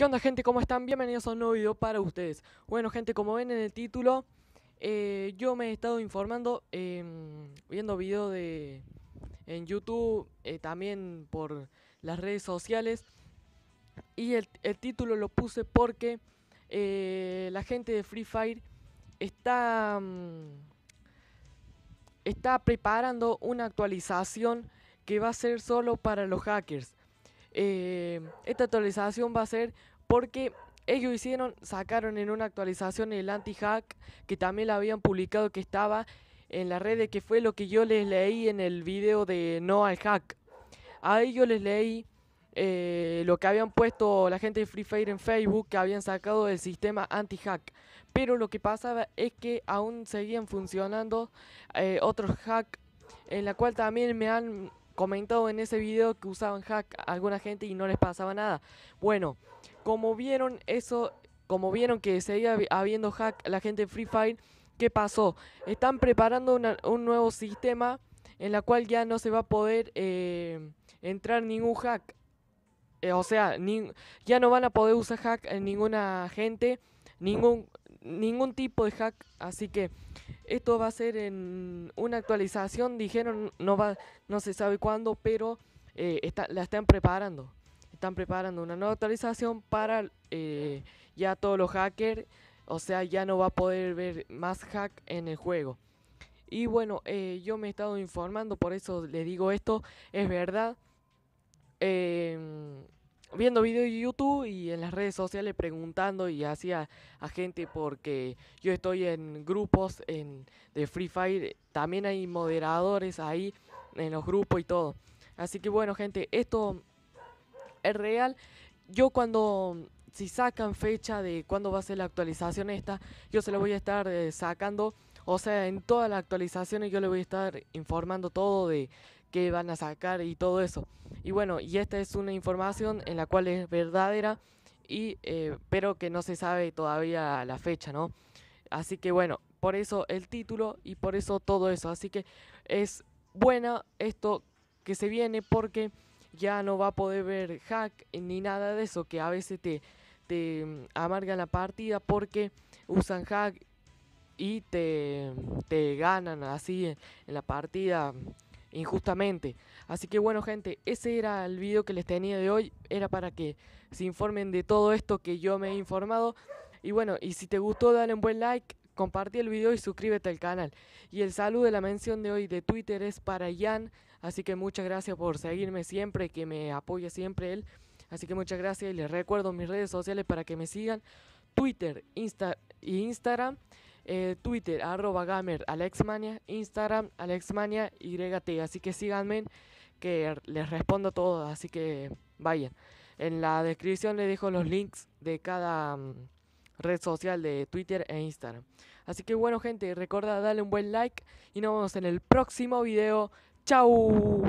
¿Qué onda gente? ¿Cómo están? Bienvenidos a un nuevo video para ustedes. Bueno gente, como ven en el título, eh, yo me he estado informando, em, viendo videos de, en YouTube, eh, también por las redes sociales. Y el, título lo puse porque eh, la gente de Free Fire está, mm, está preparando una actualización que va a ser solo para los hackers. esta actualización va a ser porque ellos hicieron, sacaron en una actualización el anti-hack que también la habían publicado que estaba en la red, que fue lo que yo les leí en el video de No al Hack. Ahí yo les leí eh, lo que habían puesto la gente de Free Fire en Facebook, que habían sacado el sistema anti-hack. Pero lo que pasaba es que aún seguían funcionando eh, otros hacks, en la cual también me han comentado en ese video que usaban hack a alguna gente y no les pasaba nada. Bueno, como vieron eso, como vieron que seguía habiendo hack la gente de Free Fire, ¿qué pasó? Están preparando un nuevo sistema en la cual ya no se va a poder eh, entrar ningún hack. Eh, o sea, ya no van a poder usar hack en ninguna gente, ningún, ningún tipo de hack. Así que esto va a ser en una actualización. Dijeron, no, va, no se sabe cuándo, pero eh, está, la están preparando están preparando una nueva actualización para eh, ya todos los hackers, o sea, ya no va a poder ver más hack en el juego. Y bueno, eh, yo me he estado informando, por eso le digo esto, es verdad. Em, viendo videos de YouTube y en las redes sociales preguntando y hacía a gente porque yo estoy en grupos en, de Free Fire, también hay moderadores ahí en los grupos y todo. Así que bueno gente, esto es real. Yo cuando, si sacan fecha de cuándo va a ser la actualización esta, yo se lo voy a estar eh, sacando. O sea, en todas las actualizaciones yo le voy a estar informando todo de qué van a sacar y todo eso. Y bueno, y esta es una información en la cual es verdadera, y eh, pero que no se sabe todavía la fecha, ¿no? Así que bueno, por eso el título y por eso todo eso. Así que es buena esto que se viene porque ya no va a poder ver hack ni nada de eso que a veces te, te mm, amargan la partida porque usan hack y te, te ganan así en, la partida injustamente. Así que bueno gente, ese era el video que les tenía de hoy. Era para que se informen de todo esto que yo me he informado. Y bueno, y si te gustó dale un buen like, compartí el video y suscríbete al canal. Y el saludo de la mención de hoy de Twitter es para Jan. Así que muchas gracias por seguirme siempre, que me apoya siempre él. Así que muchas gracias y les recuerdo mis redes sociales para que me sigan. Twitter Insta y Instagram. Eh, Twitter arroba gamer Alexmania. Instagram Alexmania YT. Así que síganme que les respondo todo. Así que vayan. En la descripción les dejo los links de cada mm, red social de Twitter e Instagram. Así que bueno gente, recuerda darle un buen like y nos vemos en el próximo video. Chao.